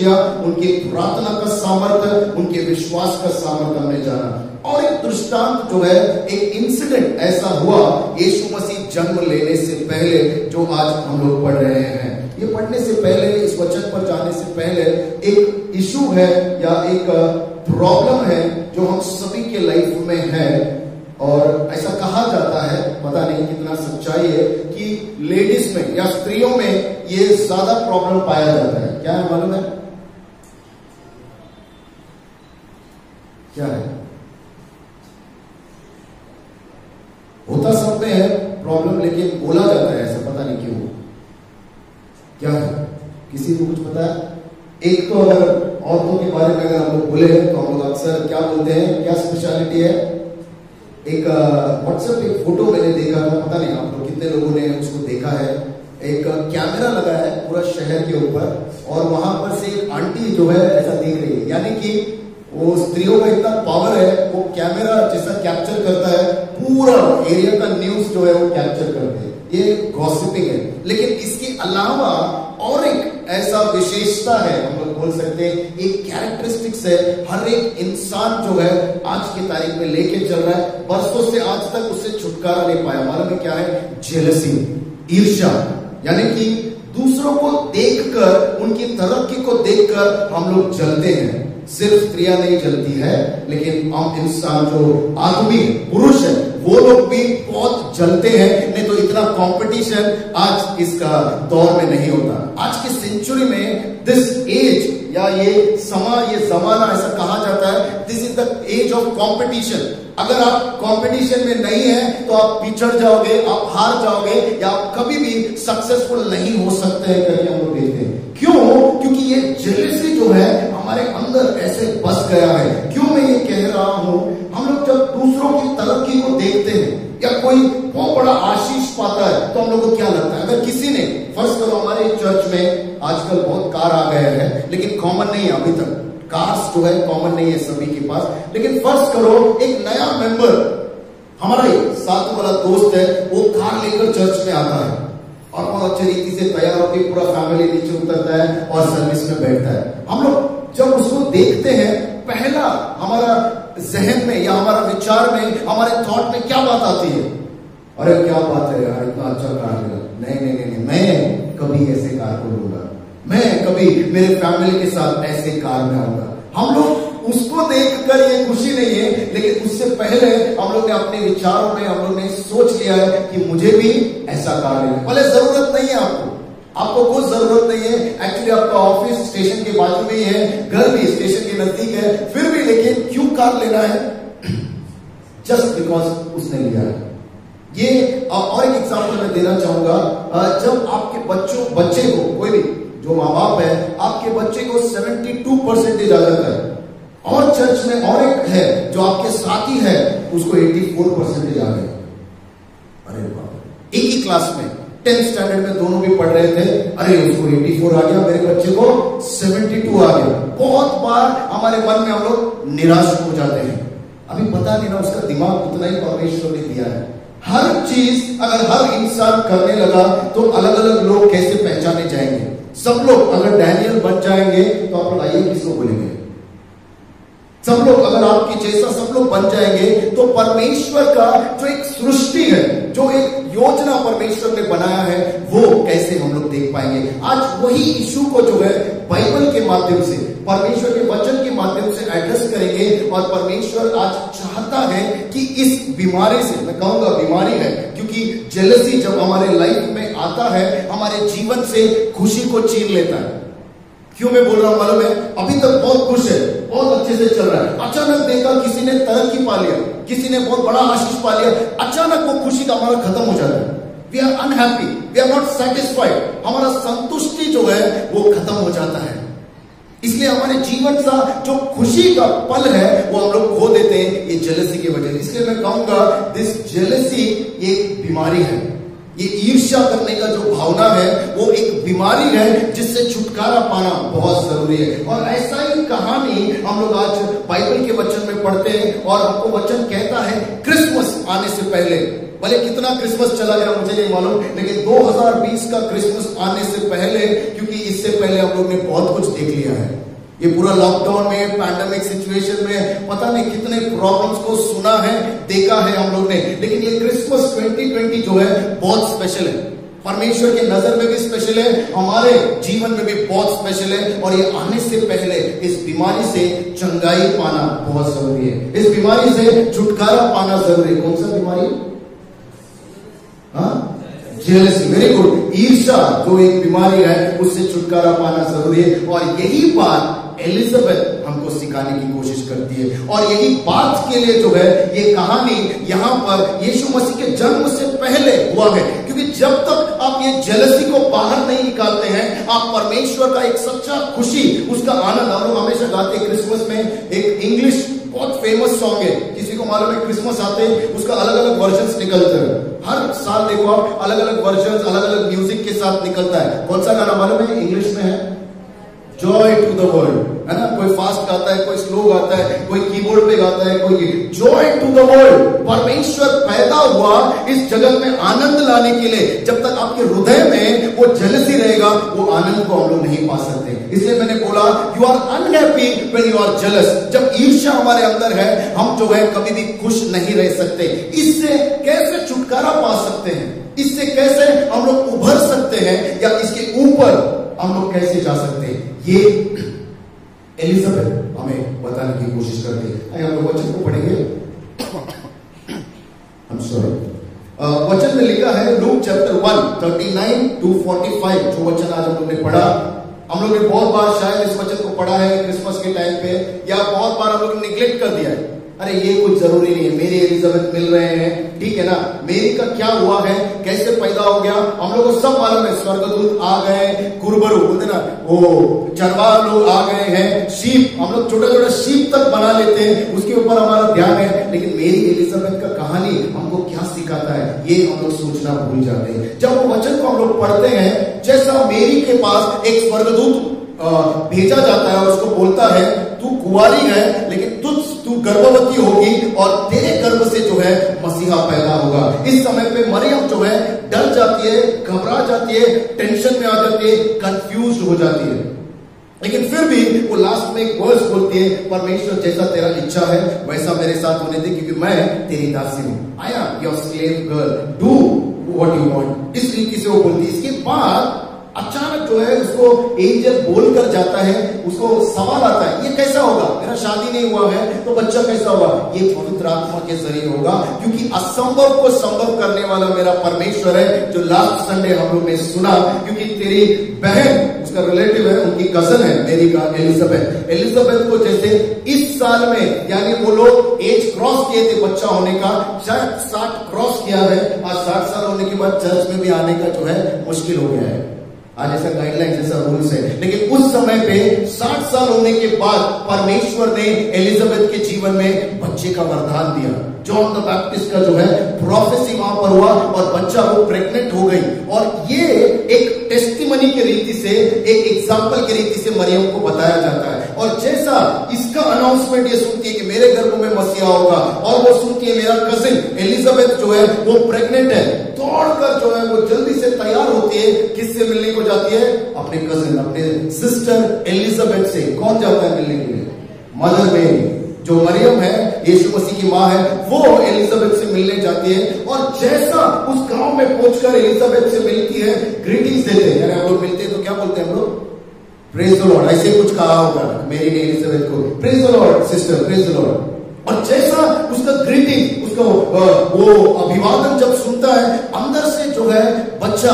किया, उनके प्रार्थना का सामर्थ्य, उनके विश्वास का सामर्थ्य हमने जाना। और एक दृष्टांत जो है, एक इंसिडेंट ऐसा हुआ, यीशु मसीह जन्म लेने से पहले जो आज हम लोग पढ़ रहे हैं। ये पढ़ने से पहले, इस वचन पर जाने से पहले एक इशू है या एक प्रॉब्लम है जो हम सभी के लाइफ में है। और ऐसा कहा जाता है, पता नहीं कितना सच्चाई है, कि लेडीज़ में या स्त्रियों में ये ज़्यादा प्रॉब्लम पाया जाता है। क्या है, मालूम है क्या है होता सब में है प्रॉब्लम लेकिन बोला जाता है ऐसा पता नहीं क्यों क्या है किसी को कुछ पता है एक तो अगर औरतों के बारे में अगर हम लोग बोले तो हम लोग अक्सर क्या बोलते हैं, क्या स्पेशलिटी है? एक व्हाट्सएप एक फ़ोटो मैंने देखा था, पता नहीं आप लोग कितने लोगों ने उसको देखा है। एक कैमरा लगा है पूरा शहर के ऊपर, और वहाँ पर से एक आंटी जो है, ऐसा देख रही है। यानी कि वो स्त्रियों का इतना पावर है, वो कैमरा जैसा कैप्चर करता है, पूरा एरिया का न्यूज़ जो है वो कैप्चर करते हैं। ये गॉसिपिंग है। लेकिन इसके अलावा और एक ऐसा विशेषता है, हम लोग बोल सकते हैं, एक कैरेक्टरिस्टिक्स है। हर एक इंसान जो है, आज की तारीख में लेके चल रहा है, बरसों से आज तक उससे छुटकारा नहीं पाया। मालूम है क्या है? जेलसी ईर्षा यानी कि दूसरों को देखकर, उनकी तरक्की को देखकर हम लोग जलते हैं। सिर्फ़ क्रिया नहीं जलती है, लेकिन हम इंसान जो आदमी पुरुष है, वो लोग भी बहुत जलते हैं, नहीं तो इतना कंपटीशन आज इसका दौर में नहीं होता। आज की सेंचुरी में दिस एज या ये समा, ये जमाना ऐसा कहा जाता है this is the age of competition अगर आप कंपटीशन में नहीं है तो आप पिछड़ जाओगे, आप हार जाओगे, या आप कभी भी सक्सेसफुल नहीं हो सकते हैं करके हम लोग देखते हैं। क्यों? क्योंकि ये जेलसी जो है हमारे अंदर ऐसे बस गया है। क्यों मैं ये कह रहा हूँ? हम लोग जब दूसरों की तरक्की को देखते हैं या कोई बहुत बड़ा आशीष पाता है तो हम लोग को क्या लगता है? अगर किसी ने फ़र्स्ट करो हमारे चर्च में आजकल बहुत कार आ गए हैं, लेकिन कॉमन नहीं है अभी तक। कार्स जो है कॉमन नहीं है सभी के पास। लेकिन फ़र्स्ट करो, एक नया मेंबर हमारा साथ वाला दोस्त है, वो कार लेकर चर्च में आता है। और बहुत अच्छे रीति से तैयार होकर पूरा फैमिली नीचे उतरता है और सर्विस में बैठता है। हम लोग जब उसको देखते हैं, पहला हमारा जहन में या हमारा विचार में, हमारे थॉट में क्या बात आती है? अरे क्या बात है यार, इतना अच्छा कार नहीं नहीं नहीं मैं कभी ऐसे कार को लूँगा। मैं कभी मेरे फैमिली के साथ ऐसे कार में आऊँगा। हम लोग उसको देखकर ये खुशी नहीं है, लेकिन उससे पहले हम लोग ने अपने विचारों में, हम लोग ने सोच लिया है कि मुझे भी ऐसा कार लेना भले ज़रूरत नहीं है आपको आपको कुछ ज़रूरत नहीं है। एक्चुअली आपका ऑफ़िस स्टेशन के बाजू में ही है। घर भी स्टेशन के नज़दीक है। फिर भी लेकिन क्यों कार लेना है? जस्ट बिकॉज़ उसने लिया है। ये और एक एग्जांपल मैं देना चाहूँगा। जब आपके बच्चों, बच्चे को, कोई भी, जो माँ बाप है, आपके बच्चे को 72 परसेंटेज आ जाता है। और चर्च में और एक है, जो आपके साथी है, उसको 84 परसेंटेज आ गए अरे बाप एक ही क्लास में। टेंथ स्टैंडर्ड में दोनों भी पढ़ रहे थे। अरे, उसको 84 आ गया, मेरे बच्चे को 72 आ गया। बहुत बार हमारे मन में हम लोग निराश हो जाते हैं। अभी पता नहीं ना, उसका दिमाग उतना ही परमेश्वर ने दिया है। हर चीज़ अगर हर इंसान करने लगा तो अलग अलग लोग कैसे पहचाने जाएँगे? सब लोग, अगर डैनियल बन जाएँगे तो आप बताइए किसको बोलेंगे? सब लोग अगर आपकी जैसा सब लोग बन जाएँगे तो परमेश्वर का जो एक सृष्टि है, जो एक योजना परमेश्वर ने बनाया है, वो कैसे हम लोग देख पाएँगे? आज वही इशू को जो है बाइबल के माध्यम से, परमेश्वर के वचन के माध्यम से एड्रेस करेंगे, और परमेश्वर आज चाहता है कि इस बीमारी से, मैं कहूँगा बीमारी है, क्योंकि जेलसी जब हमारे लाइफ में आता है, हमारे जीवन से खुशी को छीन लेता है। क्यों मैं बोल रहा हूँ मालूम है? अभी तक बहुत खुश है, बहुत अच्छे से चल रहा है। अचानक देखा किसी ने तरक्की पा लिया, किसी ने बहुत बड़ा आशीष पा लिया, अचानक वो खुशी का हमारा खत्म हो जाता है। We are unhappy we are not satisfied हमारा संतुष्टि जो है, वो खत्म हो जाता है। इसलिए हमारे जीवन का जो खुशी का पल है, वो हम लोग खो देते हैं, ये जेलसी की वजह से। इसलिए मैं कहूँगा दिस जेलसी एक बीमारी है। ये ईर्ष्या करने का जो भावना है, वो एक बीमारी है जिससे छुटकारा पाना बहुत ज़रूरी है। और ऐसा ही कहानी हम लोग आज बाइबल के वचन में पढ़ते हैं और हमको वचन कहता है, क्रिसमस आने से पहले। भले कितना क्रिसमस चला गया, मुझे नहीं मालूम, लेकिन 2020 का क्रिसमस आने से पहले, क्योंकि इससे पहले हम लोग ने बहुत कुछ देख लिया है। ये पूरा लॉकडाउन में पैंडेमिक सिचुएशन में, पता नहीं कितने प्रॉब्लम्स को सुना है, देखा है हम लोग ने। लेकिन ये क्रिसमस 2020 जो है, बहुत स्पेशल है। परमेश्वर की नज़र में भी स्पेशल है, हमारे जीवन में भी बहुत स्पेशल है, और ये आने से पहले इस बीमारी से चंगाई पाना बहुत ज़रूरी है। इस बीमारी से छुटकारा पाना ज़रूरी है। कौन सा बीमारी? जेलसी वेरी गुड ईर्षा जो एक बीमारी है, उससे छुटकारा पाना ज़रूरी है। और यही बात एलिजाबेथ हमको सिखाने की कोशिश करती है। और यही बात के लिए जो है, ये कहानी यहाँ पर यीशु मसीह के जन्म से पहले हुआ है। क्योंकि जब तक आप ये जलसी को बाहर नहीं निकालते हैं, आप परमेश्वर का एक सच्चा खुशी, उसका आनंद लोग हमेशा गाते क्रिसमस में। एक इंग्लिश बहुत फ़ेमस सॉन्ग है। किसी को मालूम है क्रिसमस आते हैं उसका अलग अलग वर्जन निकलते हैं। हर साल देखो आप अलग अलग वर्जन अलग अलग म्यूज़िक के साथ निकलता है। कौन सा गाना मालूम है? इंग्लिश में है। जॉय टू द वर्ल्ड है ना? कोई फास्ट गाता है, कोई स्लो गाता है, कोई कीबोर्ड पे गाता है, कोई जॉय टू द वर्ल्ड परमेश्वर पैदा हुआ इस जगत में आनंद लाने के लिए। जब तक आपके हृदय में वो जलसी रहेगा, वो आनंद को हम लोग नहीं पा सकते। इसलिए मैंने बोला you are unhappy when you are jealous जब ईर्ष्या हमारे अंदर है, हम जो है, कभी भी खुश नहीं रह सकते। इससे कैसे छुटकारा पा सकते हैं? इससे कैसे हम लोग उभर सकते हैं? या इसके ऊपर हम लोग कैसे जा सकते हैं? ये एलिजाबेथ हमें बताने की कोशिश करती है। आइए, हम लोग वचन को पढ़ेंगे। सॉरी वचन में लिखा है Luke chapter one thirty nine to forty five जो वचन आज हम लोग ने पढ़ा। हम लोग ने बहुत बार शायद इस वचन को पढ़ा है क्रिसमस के टाइम पे, या बहुत बार हम लोग निग्लेक्ट कर दिया है। अरे, ये कुछ ज़रूरी नहीं है। मेरी एलिजाबेथ मिल रहे हैं। ठीक है ना? मेरी का क्या हुआ है? कैसे पैदा हो गया? हम लोग को सब मालूम है। स्वर्गदूत आ गए, कुरबरू, बोलते ना वो चरवा लोग आ गए हैं। शीप हम लोग छोटे छोटे शीप तक बना लेते हैं। उसके ऊपर हमारा ध्यान है। लेकिन मेरी एलिजाबेथ का कहानी हमको क्या सिखाता है? ये हम लोग सोचना भूल जाते हैं। जब वो वचन को हम लोग पढ़ते हैं, जैसा मेरी के पास एक स्वर्गदूत भेजा जाता है और उसको बोलता है, तू कुआरी है, लेकिन तुझ तू गर्भवती होगी और तेरे गर्भ से जो है मसीहा पैदा होगा। इस समय पे मरियम जो है डर जाती है, घबरा जाती है टेंशन में आ जाती है कंफ्यूज हो जाती है। लेकिन फिर भी वो लास्ट में एक वर्स बोलती है, परमेश्वर, जैसा तेरा इच्छा है, वैसा मेरे साथ होने दे, क्योंकि मैं तेरी दासी हूँ। Am your slave girl do what you want इस तरीके से वो बोलती है, इसके बाद अचानक जो है उसको एंजल बोल कर जाता है, उसको सवाल आता है, ये कैसा होगा? मेरा शादी नहीं हुआ है तो बच्चा कैसा होगा? ये पवित्र आत्मा के ज़रिए होगा, क्योंकि असंभव को संभव करने वाला मेरा परमेश्वर है, जो लास्ट संडे हम लोग ने सुना, क्योंकि तेरी बहन, उसका रिलेटिव है, उनकी कज़न है, मेरी का एलिजाबेथ एलिजाबेथ को जैसे इस साल में, यानी वो लोग एज क्रॉस किए थे बच्चा होने का, शायद साठ क्रॉस किया है, आज साठ साल होने के बाद चर्च में भी आने का जो है, मुश्किल हो गया है। आज ऐसा गाइडलाइन जैसा रूल्स है। लेकिन उस समय पे 60 साल होने के बाद परमेश्वर ने एलिजाबेथ के जीवन में बच्चे का वरदान दिया। जॉन द बैप्टिस्ट का जो है प्रोफेसी वहाँ पर हुआ और बच्चा वो प्रेग्नेंट हो गई। और ये एक टेस्टिमनी की रीति से, एक एग्ज़ाम्पल की रीति से मरियम को बताया जाता है। और जैसा इसका अनाउंसमेंट ये सुनती है कि मेरे गर्भ में मसीहा होगा, और वो सुनती है, मेरा कजिन एलिजाबेथ जो है, वो प्रेग्नेंट है। दौड़कर जो है, वो जल्दी से होती है, किससे मिलने को जाती है? अपने कजिन अपने सिस्टर एलिजाबेथ से। कौन जाता है मिलने के लिए? मदर मेरी जो मरियम है, यीशु मसीह की माँ है, वो एलिजाबेथ से मिलने जाती है। और जैसा उस गाँव में पहुंचकर एलिजाबेथ से मिलती है ग्रीटिंग्स देते हैं। यानी हम मिलते हैं तो क्या बोलते हैं हम लोग? प्रेज द लॉर्ड ऐसे कुछ कहा होगा, मेरी ने एलिजाबेथ को। Praise the lord sister praise the lord और जैसा उसका ग्रीटिंग उसका वो अभिवादन जब सुनता है, अंदर से जो है, बच्चा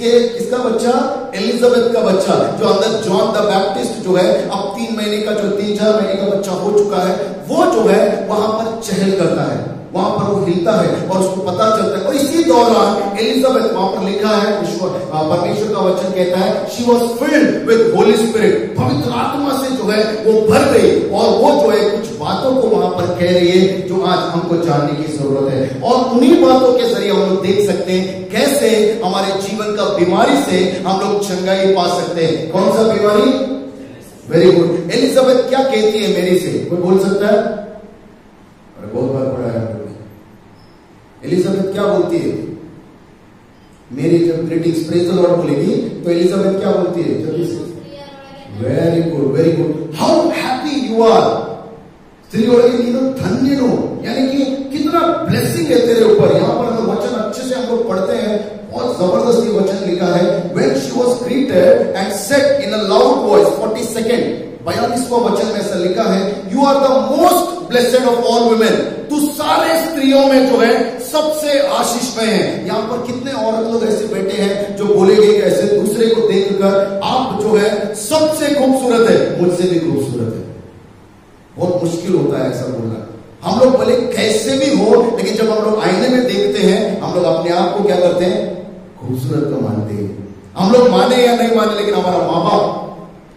किसके किसका बच्चा? एलिजाबेथ का बच्चा है, जो अंदर जॉन द बैप्टिस्ट जो है, अब तीन महीने का, जो तीन चार महीने का बच्चा हो चुका है, वो जो है, वहाँ पर चहल करता है। वहाँ पर वो हिलता है और उसको पता चलता है। और इसी दौरान एलिजाबेथ वहाँ पर लिखा है, विश्व परमेश्वर का वचन कहता है she was filled with holy spirit पवित्र आत्मा से जो है, वो भर गई और वो जो है, कुछ बातों को वहाँ पर कह रही है, जो आज हमको जानने की ज़रूरत है। और उन्हीं बातों के ज़रिए हम लोग देख सकते हैं, कैसे हमारे जीवन का बीमारी से हम लोग चंगाई पा सकते हैं। कौन सा बीमारी? वेरी गुड एलिजाबेथ क्या कहती है मेरी से? कोई बोल सकता है? बहुत बार पढ़ा है। एलिजाबेथ क्या बोलती है? मेरी जब ग्रीटिंग्स प्रेज लॉर्ड बोलेगी तो एलिजाबेथ क्या बोलती है? Say very good very good how happy you are स्त्री बोलेगी तो धन्य नो यानी कि कितना ब्लेसिंग है तेरे ऊपर. यहाँ पर अगर वचन अच्छे से हम लोग पढ़ते हैं, बहुत ज़बरदस्त ये वचन लिखा है. When she was greeted and said in a loud voice 42nd बयालीसवा वचन में ऐसा लिखा है you are the most blessed of all women तू सारे स्त्रियों में जो है सबसे आशीष में है। यहाँ पर कितने औरत लोग ऐसे बैठे हैं जो बोलेंगे कि ऐसे दूसरे को देखकर आप जो है सबसे खूबसूरत है, मुझसे भी खूबसूरत है। बहुत मुश्किल होता है ऐसा बोलना। हम लोग भले कैसे भी हो, लेकिन जब हम लोग आईने में देखते हैं, हम लोग अपने आप को क्या करते हैं? खूबसूरत तो मानते हैं। हम लोग माने या नहीं माने, लेकिन हमारा माँ बाप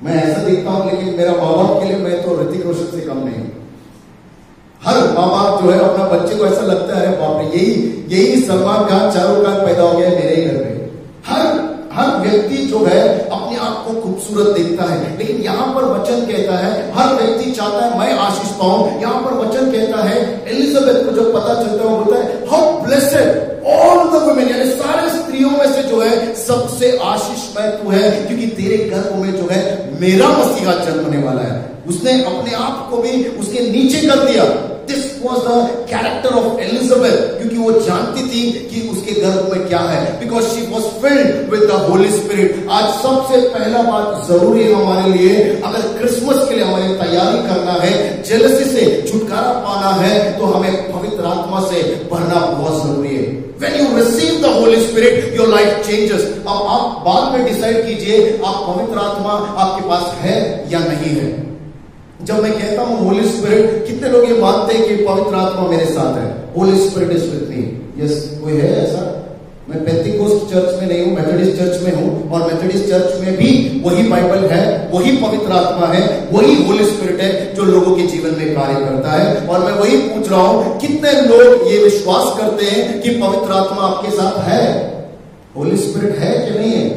मैं ऐसा देखता हूँ, लेकिन मेरा माँ बाप के लिए मैं तो ऋतिक रोशन से कम नहीं। हर माँ बाप जो है अपना बच्चे को ऐसा लगता है, बाप रे, यही यही सलमान खान, शाहरुख खान पैदा हो गया मेरे ही घर में। हर हर व्यक्ति जो है अपने आप को खूबसूरत देखता है। लेकिन यहाँ पर वचन कहता है, हर व्यक्ति चाहता है, मैं आशीष पाऊँ। यहाँ पर वचन कहता है, एलिजाबेथ को जब पता चलता है बोलता है how blessed all the women यानी सारे स्त्रियों में से जो है, सबसे आशीषमय तू है, क्योंकि तेरे गर्भ में जो है, मेरा मसीहा जन्म होने वाला है। उसने अपने आप को भी उसके नीचे कर दिया। This was the character of Elizabeth क्योंकि वो जानती थी कि उसके गर्भ में क्या है। Because she was filled with the holy spirit आज सबसे पहला बात ज़रूरी है हमारे लिए। अगर क्रिसमस के लिए हमें तैयारी करना है जेलसी से छुटकारा पाना है तो हमें पवित्र आत्मा से भरना बहुत ज़रूरी है। When you receive the Holy Spirit, your life changes. अब आप बाद में डिसाइड कीजिए आप पवित्र आत्मा आपके पास है या नहीं है। जब मैं कहता हूँ होली स्पिरिट कितने लोग ये मानते हैं कि पवित्र आत्मा मेरे साथ है? Holy spirit is with me yes कोई है ऐसा? मैं पेंतिकोस्ट चर्च में नहीं हूँ मेथोडिस्ट चर्च में हूँ, और मेथोडिस्ट चर्च में भी वही बाइबल है, वही पवित्र आत्मा है, वही होली स्पिरिट है जो लोगों के जीवन में कार्य करता है। और मैं वही पूछ रहा हूँ, कितने लोग ये विश्वास करते हैं कि पवित्र आत्मा आपके साथ है? होली स्पिरिट है कि नहीं है?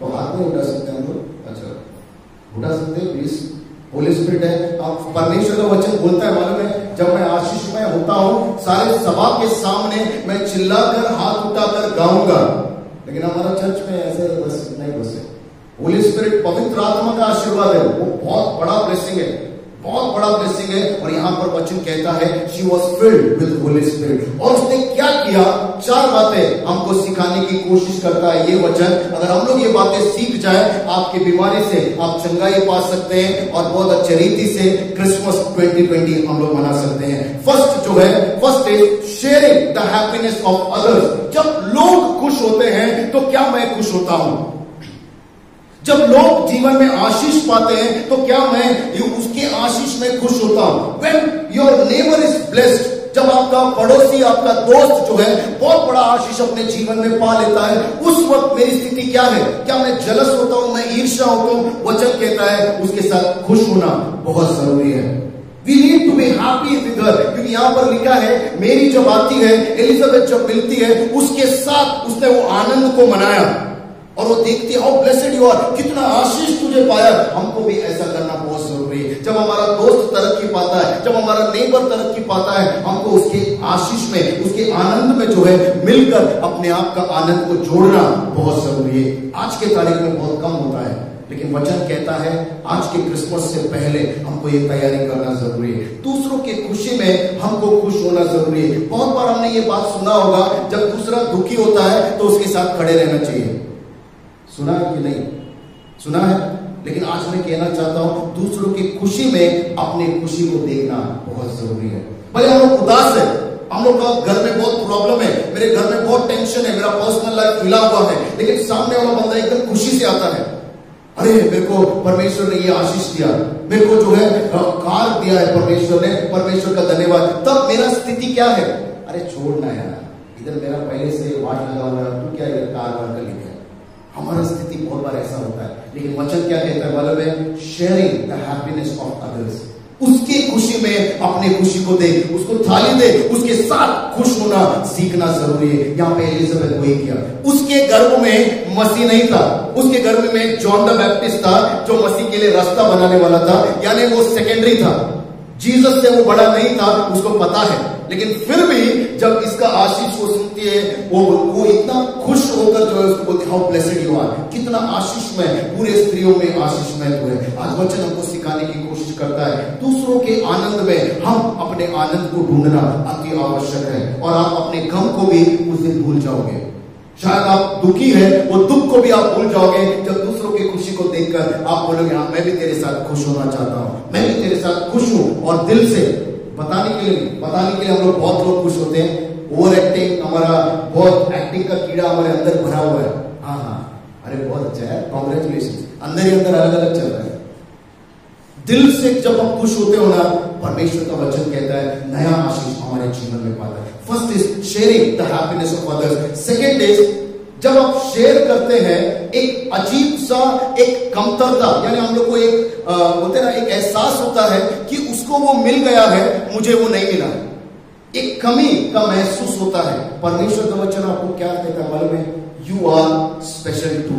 तो हाथ में उठा सकते हैं हम लोग? अच्छा उठा सकते हैं प्लीज़ होली स्पिरिट है आप परमेश्वर का वचन बोलता है मालूम है जब मैं आशीष में होता हूँ, सारे सभा के सामने मैं चिल्लाकर, हाथ उठाकर गाऊँगा। लेकिन हमारा चर्च में ऐसे बस नहीं बस। होली स्पिरिट पवित्र आत्मा का आशीर्वाद है। वो बहुत बड़ा ब्लेसिंग है। बहुत बड़ा ब्लेसिंग है और यहाँ पर वचन कहता है she was filled with holy spirit और उसने क्या किया? चार बातें हमको सिखाने की कोशिश करता है ये वचन। अगर हम लोग ये बातें सीख जाए, आपकी बीमारी से आप चंगाई पा सकते हैं और बहुत अच्छे रीति से क्रिसमस 2020 हम लोग मना सकते हैं। फ़र्स्ट जो है first is sharing the happiness of others जब लोग खुश होते हैं तो क्या मैं खुश होता हूँ? जब लोग जीवन में आशीष पाते हैं तो क्या मैं उसके आशीष में खुश होता हूँ? When your neighbour is blessed जब आपका पड़ोसी, आपका दोस्त जो है, बहुत बड़ा आशीष अपने जीवन में पा लेता है, उस वक्त मेरी स्थिति क्या है? क्या मैं जलस होता हूँ? मैं ईर्षा होता हूँ? वचन कहता है, उसके साथ खुश होना बहुत ज़रूरी है। We need to be happy with her क्योंकि यहाँ पर लिखा है, मेरी जब आती है एलिजाबेथ जब मिलती है, उसके साथ उसने वो आनंद को मनाया। और वो देखती है ब्लेसेड यू आर कितना आशीष तुझे पाया हमको भी ऐसा करना बहुत ज़रूरी है। जब हमारा दोस्त तरक्की पाता है, जब हमारा नेबर तरक्की पाता है, हमको उसके आशीष में, उसके आनंद में जो है, मिलकर अपने आप का आनंद को जोड़ना बहुत ज़रूरी है। आज के तारीख में बहुत कम होता है, लेकिन वचन कहता है, आज के क्रिसमस से पहले हमको ये तैयारी करना ज़रूरी है। दूसरों की खुशी में हमको खुश होना ज़रूरी है। बहुत बार हमने ये बात सुना होगा, जब दूसरा दुखी होता है तो उसके साथ खड़े रहना चाहिए। सुना कि नहीं? सुना है? लेकिन आज मैं कहना चाहता हूँ, दूसरों की खुशी में अपनी खुशी को देखना बहुत ज़रूरी है। भले हम लोग उदास है, हम लोग का घर में बहुत प्रॉब्लम है, मेरे घर में बहुत टेंशन है, मेरा पर्सनल लाइफ हिला हुआ है, लेकिन सामने वाला बंदा एकदम खुशी से आता है। अरे, मेरे को परमेश्वर ने ये आशीष दिया। मेरे को जो है कार दिया है परमेश्वर ने, परमेश्वर का धन्यवाद। तब मेरा स्थिति क्या है? अरे, छोड़ना यार। इधर मेरा पहले से वाट लगा हुआ है तू क्या कार वार का लिखा है हमारा स्थिति बहुत बार ऐसा होता है। लेकिन वचन क्या कहता है है sharing the happiness of others उसकी खुशी में अपने खुशी को दे, उसको थाली दे, उसके साथ खुश होना सीखना ज़रूरी है। यहाँ पे एलिजाबेथ वही किया। उसके गर्भ में मसीह नहीं था। उसके गर्भ में जॉन द बैप्टिस्ट था, जो मसीह के लिए रास्ता बनाने वाला था, यानी वो सेकेंडरी था। जीसस से वो बड़ा नहीं था, उसको पता है। लेकिन फिर भी जब इसका आशीष वो सुनती है, वो वो इतना खुश होकर जो है उसको हाउ ब्लेसेड यू आर कितना आशीष में पूरे स्त्रियों में आशीष में हुए आज वचन हमको सिखाने की कोशिश करता है। दूसरों के आनंद में हम अपने आनंद को ढूंढना अति आवश्यक है और आप अपने गम को भी उस दिन भूल जाओगे। शायद आप दुखी है, वो दुख को भी आप भूल जाओगे जब खुशी को आप बोलोगे हाँ मैं भी तेरे साथ खुश होना चाहता हूँ। मैं भी तेरे साथ खुश हूँ और दिल से बताने के लिए बताने के लिए हम लोग बहुत लोग खुश होते हैं। ओवर एक्टिंग हमारा बहुत एक्टिंग का कीड़ा हमारे अंदर भरा हुआ है। हाँ हाँ। अरे, बहुत अच्छा है। कॉन्ग्रेचुलेशन अंदर ही अंदर अलग अलग चल रहा है। दिल से जब हम खुश होते हो ना, परमेश्वर का वचन कहता है, नया आशीष हमारे जीवन में पाता है। First is sharing the happiness of others second is जब आप शेयर करते हैं, एक अजीब सा, एक कमतरता, यानी हम लोग को एक बोलते ना, एक एहसास होता है कि उसको वो मिल गया है, मुझे वो नहीं मिला। एक कमी का महसूस होता है। परमेश्वर का वचन आपको क्या कहता है? मालूम है? यू आर स्पेशल टू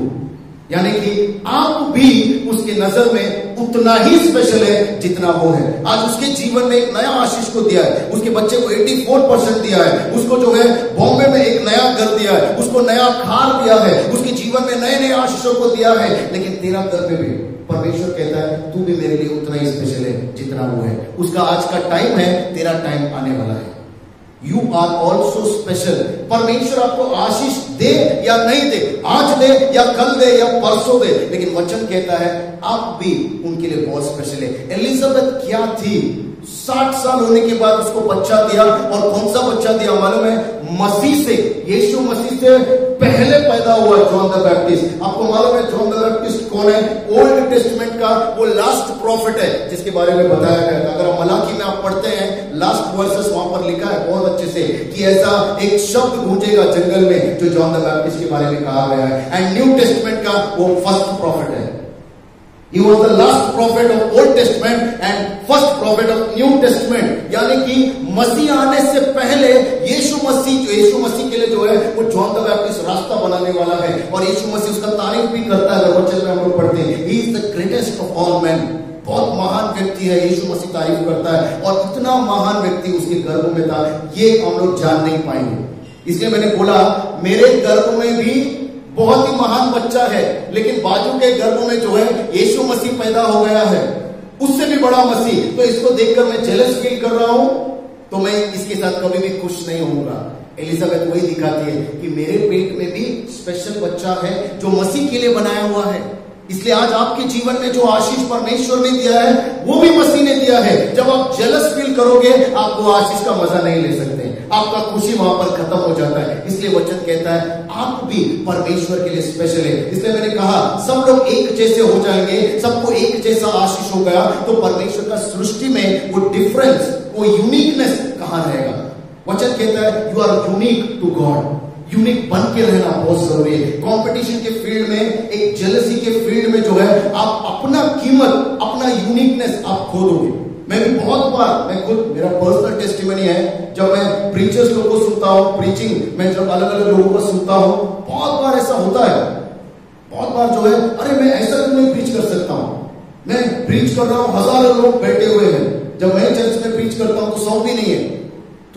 यानी कि आप भी उसके नज़र में उतना ही स्पेशल है जितना वो है। आज उसके जीवन में एक नया आशीष को दिया है। उसके बच्चे को 84 परसेंट दिया है। उसको जो है बॉम्बे में एक नया घर दिया है। उसको नया खार दिया है। उसके जीवन में नए नए आशीषों को दिया है। लेकिन तेरा घर में भी परमेश्वर कहता है, तू भी मेरे लिए उतना ही स्पेशल है जितना वो है। उसका आज का टाइम है, तेरा टाइम आने वाला है। यू आर ऑल्सो स्पेशल परमेश्वर आपको आशीष दे या नहीं दे, आज दे या कल दे या परसों दे। लेकिन वचन कहता है, आप भी उनके लिए बहुत स्पेशल है। एलिजाबेथ क्या थी? साठ साल होने के बाद उसको बच्चा दिया। और कौन सा बच्चा दिया मालूम है? मसीह से। यीशु मसीह से पहले पैदा हुआ जॉन द बैप्टिस्ट। आपको मालूम है जॉन द बैप्टिस्ट कौन है? ओल्ड टेस्टमेंट का वो लास्ट प्रॉफिट है, जिसके बारे में बताया गया है अगर मलाकी में आप पढ़ते हैं लास्ट वर्सेस वहाँ पर लिखा है बहुत अच्छे से कि ऐसा एक शब्द गूंजेगा जंगल में, जो जॉन द बैप्टिस्ट के बारे में कहा गया है। एंड न्यू टेस्टमेंट का वो फ़र्स्ट प्रॉफिट है। He was the last prophet of Old Testament and first prophet of New Testament. यानी कि मसीह आने से पहले यीशु मसीह, जो यीशु मसीह के लिए जो है, वो जॉन द बैप्टिस्ट रास्ता बनाने वाला है। और यीशु मसीह उसका तारीफ़ भी करता है वचन में हम लोग पढ़ते हैं। He is the greatest of all man बहुत महान व्यक्ति है, यीशु मसीह तारीफ़ करता है। और इतना महान व्यक्ति उसके गर्भ में था, ये हम लोग जान नहीं पाएँगे। इसलिए मैंने बोला, मेरे गर्भ में भी बहुत ही महान बच्चा है, लेकिन बाजू के गर्भ में जो है, यीशु मसीह पैदा हो गया है। उससे भी बड़ा मसीह। तो इसको देखकर मैं जेलस फील कर रहा हूँ तो मैं इसके साथ कभी भी खुश नहीं होऊँगा। एलिजाबेथ वही दिखाती है कि मेरे पेट में भी स्पेशल बच्चा है, जो मसीह के लिए बनाया हुआ है। इसलिए आज आपके जीवन में जो आशीष परमेश्वर ने दिया है, वो भी मसीह ने दिया है। जब आप जेलस फील करोगे आप वो आशीष का मज़ा नहीं ले सकते। आपका खुशी वहाँ पर खत्म हो जाता है। इसलिए वचन कहता है, आप भी परमेश्वर के लिए स्पेशल है। इसलिए मैंने कहा, सब लोग एक जैसे हो जाएँगे, सबको एक जैसा आशीष हो गया तो परमेश्वर का सृष्टि में वो डिफरेंस वो यूनिकनेस कहाँ रहेगा? वचन कहता है you are unique to God unique बन के रहना बहुत ज़रूरी है। कंपटीशन के फ़ील्ड में, एक जेलसी के फ़ील्ड में जो है, आप अपना कीमत, अपना यूनिकनेस आप खो दोगे। मैं भी बहुत बार, मैं खुद, मेरा पर्सनल टेस्टिमनी है, जब मैं प्रीचर्स लोगों को सुनता हूँ प्रीचिंग मैं जब अलग अलग लोगों को सुनता हूँ, बहुत बार ऐसा होता है। बहुत बार जो है, अरे मैं ऐसा क्यों नहीं प्रीच कर सकता हूँ? मैं प्रीच कर रहा हूँ, हज़ारों लोग बैठे हुए हैं। जब मैं चर्च में प्रीच करता हूँ तो सौ भी नहीं है।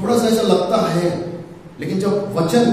थोड़ा सा ऐसा लगता है। लेकिन जब वचन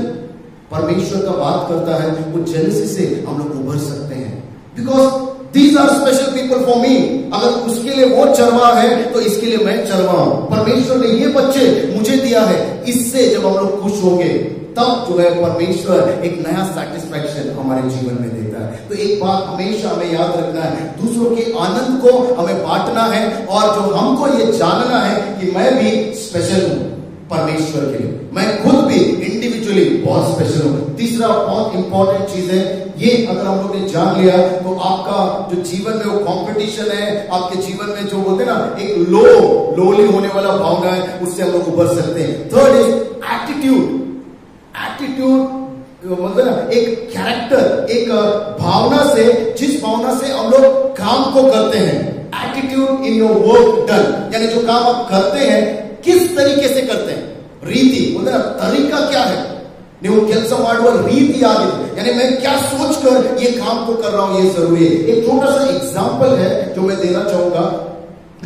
परमेश्वर का बात करता है, वो जेलसी से हम लोग उभर सकते हैं। Because these are special people for me अगर उसके लिए वो चरवा है तो इसके लिए मैं चरवा हूँ। परमेश्वर ने ये बच्चे मुझे दिया है। इससे जब हम लोग खुश होंगे, तब जो है परमेश्वर एक नया सेटिस्फेक्शन हमारे जीवन में देता है। तो एक बात हमेशा हमें याद रखना है, दूसरों के आनंद को हमें बांटना है और जो हमको ये जानना है कि मैं भी स्पेशल हूँ परमेश्वर के लिए। मैं खुद भी इंडिविजुअली बहुत स्पेशल हूँ तीसरा बहुत इंपॉर्टेंट चीज़ है, ये अगर हम लोग ने जान लिया तो आपका जो जीवन में वो कंपटीशन है, आपके जीवन में जो बोलते ना, एक लो लोली होने वाला भावना है, उससे हम लोग उभर सकते हैं। थर्ड इज़ एटीट्यूड एटीट्यूड मतलब ना, एक कैरेक्टर एक भावना से, जिस भावना से हम लोग काम को करते हैं। Attitude in your work done यानी जो काम आप करते हैं, किस तरीके से करते हैं? रीति, बोलते ना, तरीका क्या है? ನೀವು ಕೆಲಸ ಮಾಡುವ ರೀತಿ ಆಗಿದೆ यानी मैं क्या सोचकर ये काम को कर रहा हूं ये जरूरी है एक छोटा सा एग्जांपल है जो मैं देना चाहूंगा